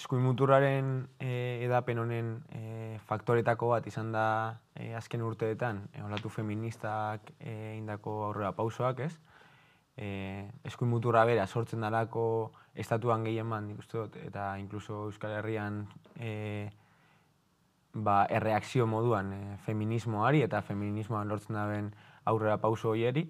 eskuin muturaren e, edapen honen e, faktoretako bat izan da e, azken urteetan, e, olatu feministak e, indako aurrera pausoak, ez? E, eskuin muturra bera sortzen dalako estatuan gehien man, dut, eta inkluso Euskal Herrian e, ba, erreakzio moduan e, feminismoari eta feminismoan lortzen daben aurrera pauso hoieri,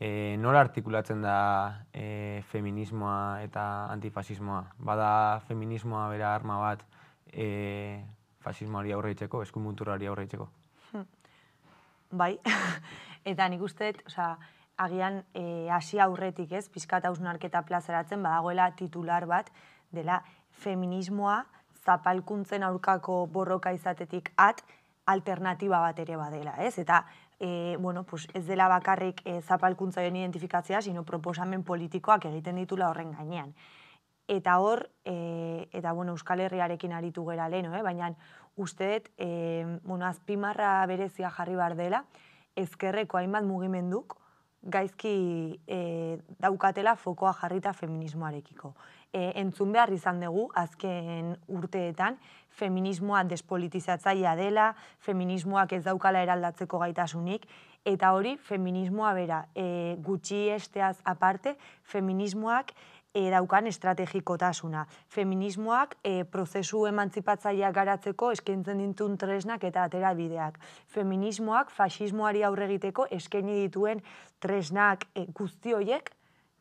e, nola artikulatzen da e, feminismoa eta antifasismoa? Bada feminismoa bera arma bat e, fasismoari aurreitzeko, eskumuturari aurreitzeko? Hmm. Bai, eta nik uste, oza, agian e, hasi aurretik ez, pizkat hausnarketa plazaratzen, badagoela titular bat, dela feminismoa zapalkuntzen aurkako borroka izatetik at, alternatiba bat ere badela, ez? Eta e, bueno, pues ez dela bakarrik e, zapalkuntza identifikatzea, sino proposamen politikoak egiten ditula horren gainean. Eta hor, e, eta bueno, Euskal Herriarekin aritu gera lehen, eh? baina uste dut, e, bueno, azpimarra berezia jarri bar dela, ezkerreko hainbat mugimenduk, gaizki e, daukatela fokoa jarrita feminismoarekiko. E, entzun behar izan dugu, azken urteetan, feminismoa despolitizatzaia dela, feminismoak ez daukala eraldatzeko gaitasunik, eta hori feminismoa bera e, gutxi esteaz aparte, feminismoak e, daukan estrategikotasuna. Feminismoak e, prozesu emantzipatzaia garatzeko eskaintzen dintun tresnak eta atera bideak. Feminismoak fasismoari aurre egiteko eskaini dituen tresnak e, guzti horiek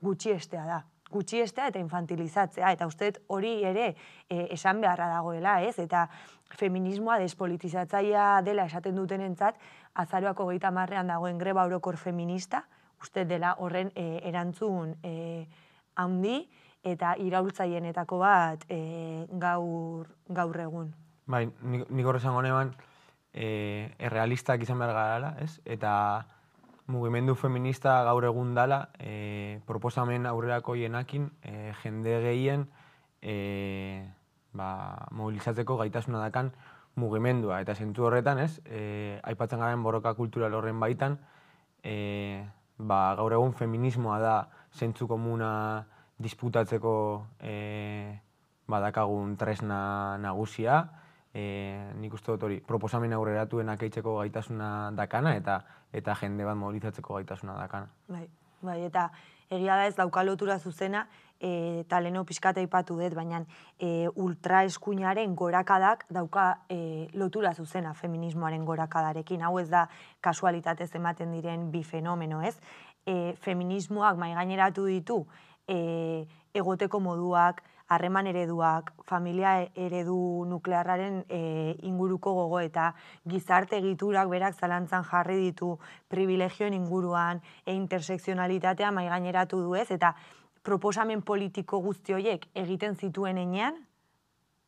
gutxi estea da gutxiestea eta infantilizatzea, eta uste hori ere e, esan beharra dagoela, ez? Eta feminismoa despolitizatzaia dela esaten duten entzat, azaroako gehieta marrean dagoen greba orokor feminista, uste dela horren e, erantzun e, handi eta iraultzaienetako bat e, gaur, gaur egun. Bai, nik horrezan honean, e, errealistak izan behar gara, ez? Eta mugimendu feminista gaur egun dala, e, proposamen aurrerako jenakin, e, jende gehien e, ba, mobilizatzeko gaitasuna dakan mugimendua. Eta zentu horretan, ez, e, aipatzen garen borroka kultural horren baitan, e, ba, gaur egun feminismoa da zentzu komuna disputatzeko e, badakagun tresna nagusia, e, nik uste dut hori proposamen aurreratuenak akeitzeko gaitasuna dakana eta eta jende bat mobilizatzeko gaitasuna dakana. Bai, bai, eta egia da ez dauka lotura zuzena, e, eta leno pixkata ipatu dut, baina e, ultra eskuinaren gorakadak dauka e, lotura zuzena feminismoaren gorakadarekin. Hau ez da kasualitatez ematen diren bi fenomeno, ez? E, feminismoak maigaineratu ditu e, egoteko moduak, harreman ereduak, familia eredu nuklearraren e, inguruko gogo eta gizarte egiturak berak zalantzan jarri ditu privilegioen inguruan e intersekzionalitatea mai gaineratu du ez eta proposamen politiko guzti horiek egiten zituen enean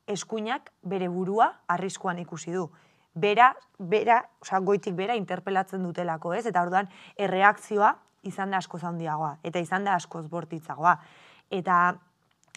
eskuinak bere burua arriskuan ikusi du. Bera, bera, oza, goitik bera interpelatzen dutelako, ez? Eta orduan, erreakzioa izan da asko handiagoa eta izan da askoz bortitzagoa. Eta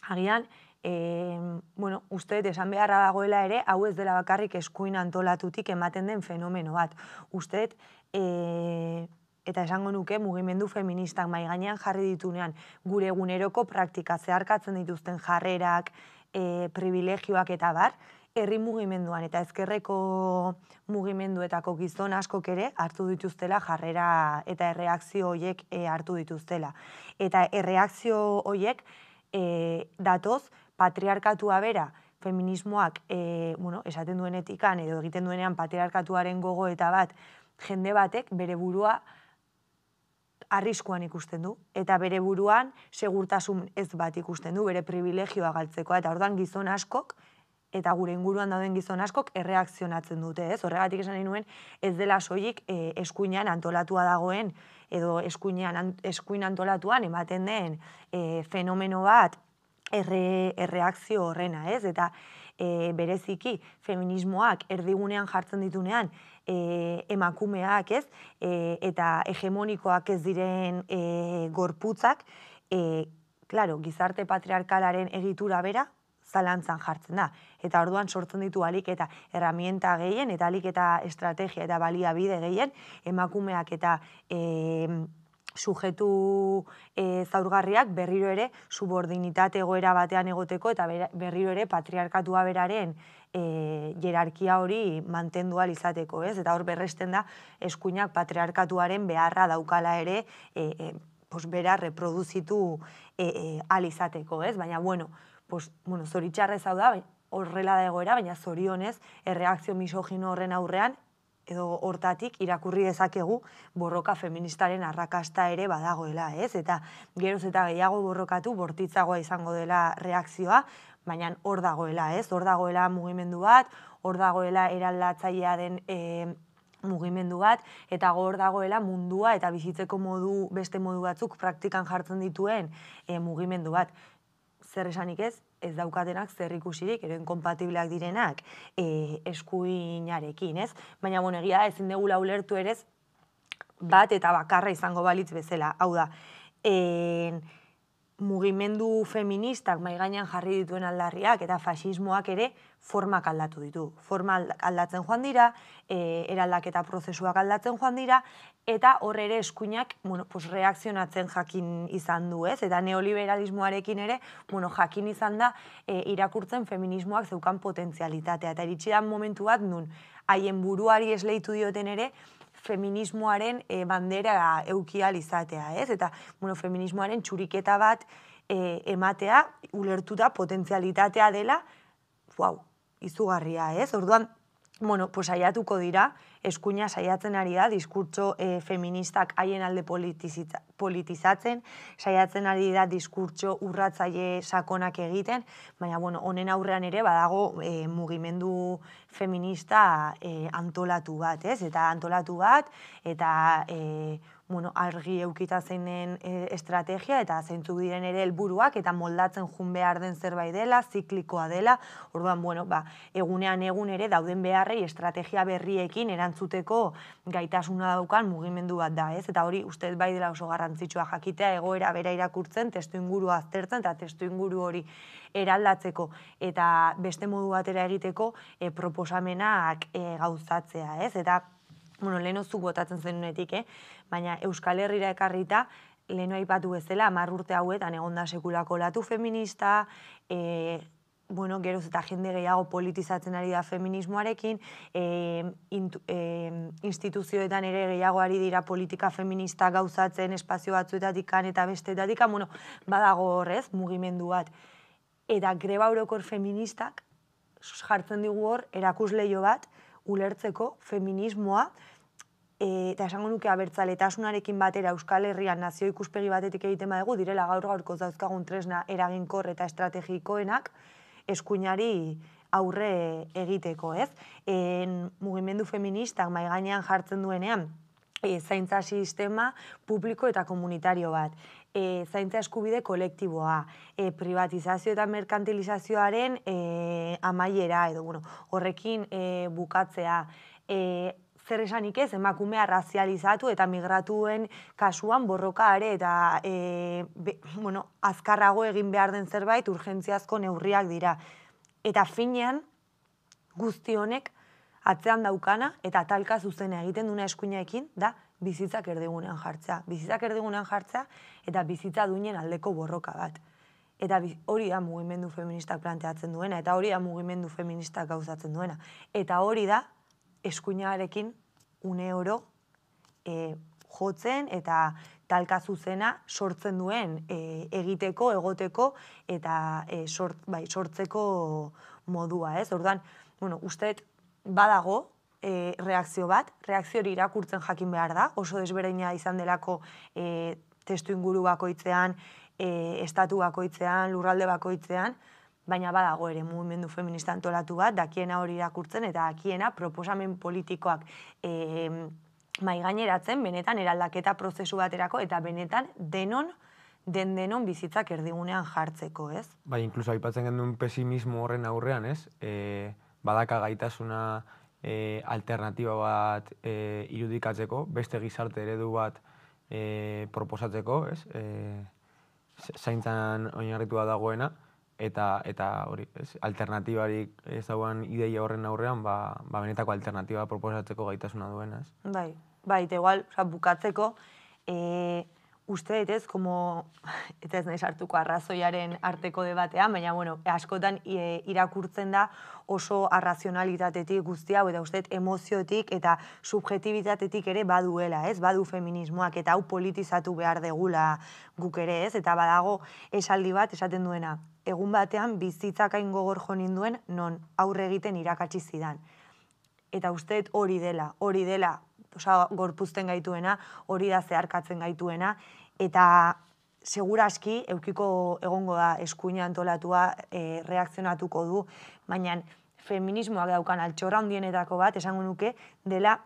agian, e, bueno, uste esan beharra dagoela ere, hau ez dela bakarrik eskuin antolatutik ematen den fenomeno bat. Uste e, eta esango nuke mugimendu feministak mai gainean jarri ditunean gure eguneroko praktika zeharkatzen dituzten jarrerak, e, privilegioak eta bar, herri mugimenduan eta ezkerreko mugimenduetako gizon askok ere hartu dituztela jarrera eta erreakzio horiek e, hartu dituztela. Eta erreakzio horiek e, datoz patriarkatua bera, feminismoak e, bueno, esaten duenetikan edo egiten duenean patriarkatuaren gogo eta bat jende batek bere burua arriskuan ikusten du. Eta bere buruan segurtasun ez bat ikusten du bere privilegioa galtzeko eta ordan gizon askok eta gure inguruan dauden gizon askok erreakzionatzen dute, ez? Horregatik esan nuen ez dela soilik e, eskuinean antolatua dagoen edo eskuinean eskuin antolatuan ematen den e, fenomeno bat erre, erreakzio horrena, ez? Eta e, bereziki feminismoak erdigunean jartzen ditunean e, emakumeak, ez? E, eta hegemonikoak ez diren e, gorputzak, e, claro, gizarte patriarkalaren egitura bera zalantzan jartzen da. Eta orduan sortzen ditu alik eta herramienta gehien, eta alik eta estrategia eta baliabide gehien, emakumeak eta e, sujetu e, zaurgarriak berriro ere subordinitate egoera batean egoteko eta berriro ere patriarkatua beraren e, jerarkia hori mantendu izateko, ez? Eta hor berresten da eskuinak patriarkatuaren beharra daukala ere e, e, bera reproduzitu e, e, alizateko, ez? Baina, bueno, pos, bueno, zoritxarrez hau da, horrela da egoera, baina zorionez, erreakzio misogino horren aurrean, edo hortatik irakurri dezakegu borroka feministaren arrakasta ere badagoela, ez? Eta geroz eta gehiago borrokatu bortitzagoa izango dela reakzioa, baina hor dagoela, ez? Hor dagoela mugimendu bat, hor dagoela eraldatzailea den e, mugimendu bat, eta hor dagoela mundua eta bizitzeko modu, beste modu batzuk praktikan jartzen dituen e, mugimendu bat. Zer esanik ez, ez daukatenak zer ikusirik, ero inkompatibleak direnak e, eskuinarekin, ez? Baina, bueno, egia ezin dugu ulertu ere bat eta bakarra izango balitz bezala. Hau da, en, mugimendu feministak mai gainean jarri dituen aldarriak eta fasismoak ere formak aldatu ditu. Forma aldatzen joan dira, e, eraldaketa prozesuak aldatzen joan dira, eta hor ere eskuinak bueno, pues reakzionatzen jakin izan du, ez? Eta neoliberalismoarekin ere bueno, jakin izan da e, irakurtzen feminismoak zeukan potentzialitatea. Eta iritsi da momentu bat nun haien buruari esleitu dioten ere, feminismoaren e, bandera eukial izatea, ez? Eta, bueno, feminismoaren txuriketa bat e, ematea, ulertuta potentzialitatea dela, wow, izugarria, ez? Orduan, bueno, pues saiatuko dira, eskuina saiatzen ari da, diskurtso e, feministak haien alde politizatzen, saiatzen ari da diskurtso urratzaile sakonak egiten, baina, bueno, honen aurrean ere badago e, mugimendu feminista e, antolatu bat, ez? Eta antolatu bat, eta... E, bueno, argi eukita zeinen e, estrategia eta zeintzu diren ere helburuak eta moldatzen jun behar den zerbait dela, ziklikoa dela, orduan, bueno, ba, egunean egun ere dauden beharrei estrategia berriekin erantzuteko gaitasuna daukan mugimendu bat da, ez? Eta hori, ustez bai dela oso garrantzitsua jakitea egoera bera irakurtzen, testu inguru aztertzen eta testu inguru hori eraldatzeko eta beste modu batera egiteko e, proposamenak e, gauzatzea, ez? Eta bueno, leheno zuk botatzen zenunetik, eh? baina Euskal Herrira ekarrita, leheno aipatu bezala, amar urte hauetan egon da sekulako latu feminista, e, bueno, geroz eta jende gehiago politizatzen ari da feminismoarekin, e, intu, e, instituzioetan ere gehiago ari dira politika feminista gauzatzen espazio batzuetatik eta besteetatik, bueno, badago horrez, mugimendu bat. Eta greba orokor feministak jartzen digu hor, erakusleio bat, ulertzeko feminismoa, e, eta esango nuke abertzaletasunarekin batera Euskal Herrian nazio ikuspegi batetik egiten badegu, direla gaur gaurko dauzkagun tresna eraginkor eta estrategikoenak eskuinari aurre egiteko, ez? En, mugimendu feministak mai gainean jartzen duenean, e, zaintza sistema publiko eta komunitario bat e, zaintza eskubide kolektiboa, e, privatizazio eta merkantilizazioaren e, amaiera, edo bueno, horrekin e, bukatzea, e, zer esanik ez, emakumea razializatu eta migratuen kasuan borrokare eta e, bueno, azkarrago egin behar den zerbait urgentziazko neurriak dira. Eta finean, guzti honek atzean daukana eta talka zuzena egiten duna eskuineekin da bizitzak erdigunean jartzea. Bizitzak erdigunean jartzea eta bizitza duinen aldeko borroka bat. Eta hori da mugimendu feministak planteatzen duena, eta hori da mugimendu feministak gauzatzen duena. Eta hori da eskuinarekin une oro e, jotzen eta talka zuzena sortzen duen e, egiteko, egoteko eta e, sort, bai, sortzeko modua, ez? Orduan, bueno, usteet badago e, reakzio bat, reakzio hori irakurtzen jakin behar da, oso desberdina izan delako e, testu inguru bakoitzean, e, estatu bakoitzean, lurralde bakoitzean, baina badago ere mugimendu feminista antolatu bat, dakiena hori irakurtzen eta dakiena proposamen politikoak e, mai gaineratzen, benetan eraldaketa prozesu baterako eta benetan denon den denon bizitzak erdigunean jartzeko, ez? Bai, inkluso aipatzen genduen pesimismo horren aurrean, ez? E, badaka gaitasuna e, alternatiba bat e, irudikatzeko, beste gizarte eredu bat e, proposatzeko, ez? E, zaintzan oinarritua dagoena, eta eta hori, ez? Alternatibarik ez dagoen ideia horren aurrean, ba, ba benetako alternatiba proposatzeko gaitasuna duena, ez? Bai, bai, eta igual, bukatzeko, e, uste dut ez, como, eta ez nahi sartuko arrazoiaren arteko debatean, baina, bueno, askotan e, irakurtzen da oso arrazionalitatetik guztia, eta uste dut emozioetik eta subjetibitatetik ere baduela, ez, badu feminismoak, eta hau politizatu behar degula guk ere, ez, eta badago esaldi bat esaten duena, egun batean bizitzakain gogor jo ninduen non aurre egiten irakatsi zidan. Eta uste hori dela, hori dela osa, gorpuzten gaituena, hori da zeharkatzen gaituena, eta seguraski eukiko egongo da eskuina antolatua e, reakzionatuko du, baina feminismoak daukan altxorra handienetako bat, esango nuke, dela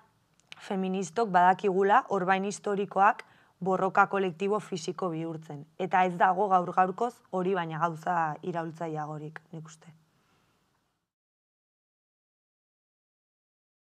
feministok badakigula orbain historikoak borroka kolektibo fisiko bihurtzen. Eta ez dago gaur gaurkoz hori baina gauza iraultzaiagorik, nik uste.